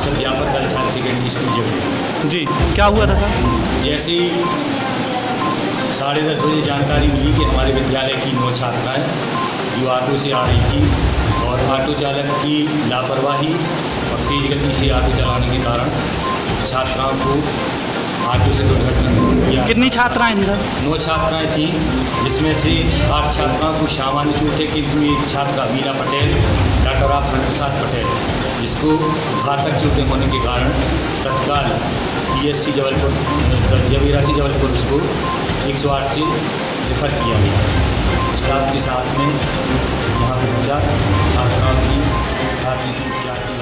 अध्यापक girls higher secondary school जब जी क्या हुआ था सर? जैसे ही साढ़े दस बजे जानकारी मिली कि हमारे विद्यालय की नौ छात्राएँ जो ऑटो से आ रही थी और ऑटो चालक की लापरवाही और तेज गति से ऑटो चलाने के कारण छात्राओं को ऑटो से किया कितनी छात्राएँ थी सर नौ छात्राएँ थीं जिसमें से आठ छात्राओं को सामान्य चोटें किंतु एक छात्रा मीरा पटेल डॉक्टर राम प्रसाद पटेल जिसको घातक चोटें होने के कारण तत्काल पीएससी जबलपुर जबीरासी जबलपुर उसको एक सौ आठ से रेफर किया गया। स्टाफ के साथ में यहाँ पहुँचा छात्राओं की प्राथमिक उपचार की